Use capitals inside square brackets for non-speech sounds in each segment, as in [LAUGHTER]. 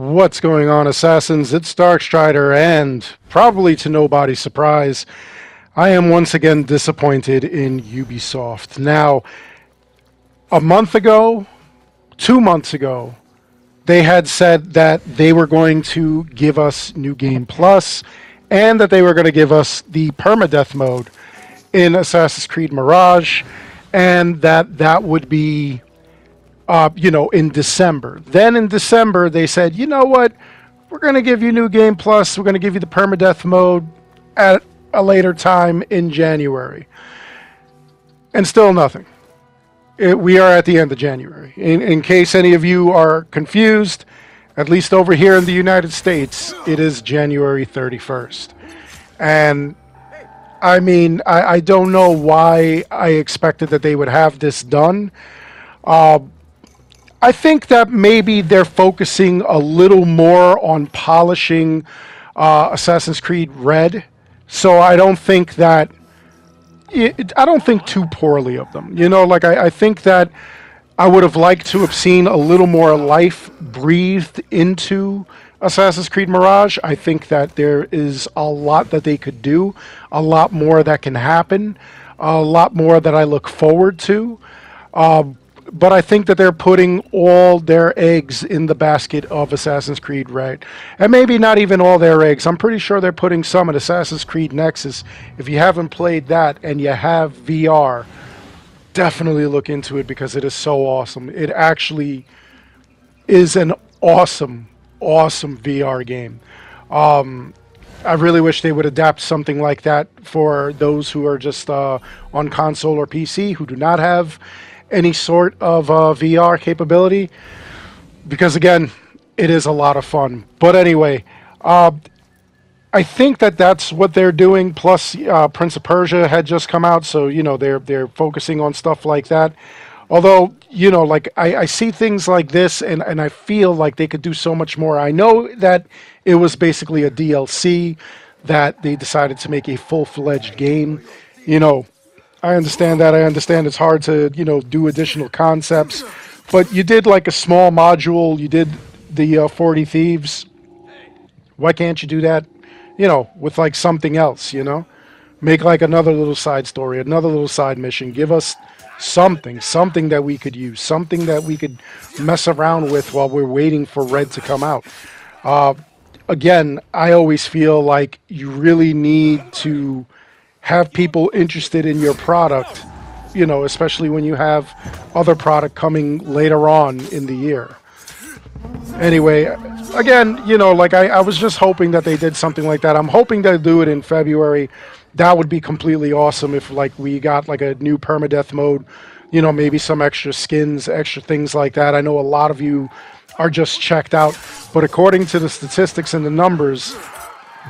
What's going on, Assassins? It's Darkstrider, and probably to nobody's surprise, I am once again disappointed in Ubisoft. Now, a month ago, two months ago, they had said that they were going to give us New Game Plus and that they were going to give us the permadeath mode in Assassin's Creed Mirage, and that that would be uh, you know, in December. Then in December, they said, you know what? We're going to give you New Game Plus. We're going to give you the permadeath mode at a later time in January. And still nothing. It, we are at the end of January. In, in case any of you are confused, at least over here in the United States, it is January 31st. And I mean, I, I don't know why I expected that they would have this done. Uh, I think that maybe they're focusing a little more on polishing uh, Assassin's Creed Red. So I don't think that it, I don't think too poorly of them. You know, like I, I think that I would have liked to have seen a little more life breathed into Assassin's Creed Mirage. I think that there is a lot that they could do, a lot more that can happen, a lot more that I look forward to. Um, but I think that they're putting all their eggs in the basket of Assassin's Creed, right? And maybe not even all their eggs. I'm pretty sure they're putting some in Assassin's Creed Nexus. If you haven't played that and you have VR, definitely look into it because it is so awesome. It actually is an awesome, awesome VR game. Um, I really wish they would adapt something like that for those who are just uh, on console or PC who do not have any sort of uh, VR capability because again, it is a lot of fun. But anyway, uh, I think that that's what they're doing. Plus, uh, Prince of Persia had just come out, so you know they're they're focusing on stuff like that. Although you know, like I, I see things like this, and and I feel like they could do so much more. I know that it was basically a DLC that they decided to make a full fledged game. You know, I understand that. I understand it's hard to, you know, do additional concepts, but you did like a small module. You did the uh, 40 Thieves. Why can't you do that, you know, with like something else, you know? Make like another little side story, another little side mission. Give us something, something that we could use, something that we could mess around with while we're waiting for Red to come out. Uh, again, I always feel like you really need to have people interested in your product, you know, especially when you have other product coming later on in the year. Anyway, again, you know, like I, I was just hoping that they did something like that. I'm hoping they do it in February. That would be completely awesome if like we got like a new permadeath mode, you know, maybe some extra skins, extra things like that. I know a lot of you are just checked out, but according to the statistics and the numbers,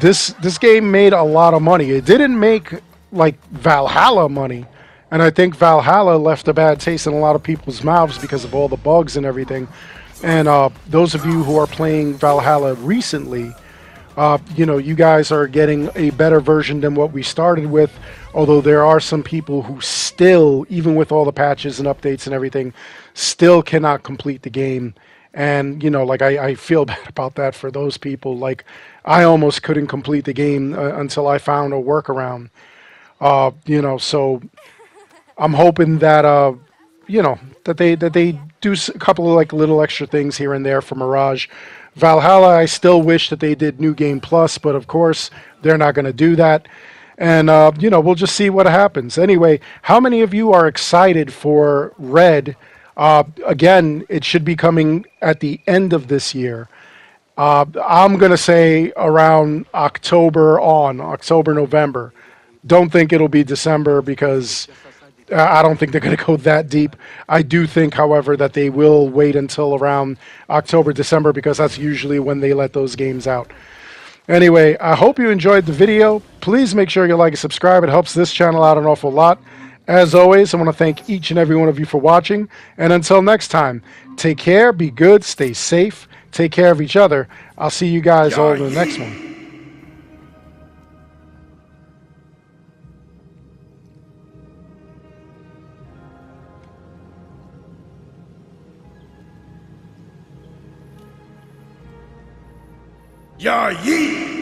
this this game made a lot of money. It didn't make like Valhalla money, and I think Valhalla left a bad taste in a lot of people's mouths because of all the bugs and everything. And uh, those of you who are playing Valhalla recently, uh, you know, you guys are getting a better version than what we started with. Although there are some people who still, even with all the patches and updates and everything, still cannot complete the game. And you know, like I, I feel [LAUGHS] bad about that for those people. Like I almost couldn't complete the game uh, until I found a workaround. Uh, you know, so I'm hoping that uh, you know that they that they do a couple of like little extra things here and there for Mirage. Valhalla, I still wish that they did New Game Plus, but of course they're not going to do that. And uh, you know, we'll just see what happens. Anyway, how many of you are excited for Red? Uh, again, it should be coming at the end of this year. Uh, I'm going to say around October on, October, November. Don't think it'll be December because I don't think they're going to go that deep. I do think, however, that they will wait until around October, December because that's usually when they let those games out. Anyway, I hope you enjoyed the video. Please make sure you like and subscribe. It helps this channel out an awful lot. As always, I want to thank each and every one of you for watching. And until next time, take care, be good, stay safe, take care of each other. I'll see you guys all in the next one. Ya yeet!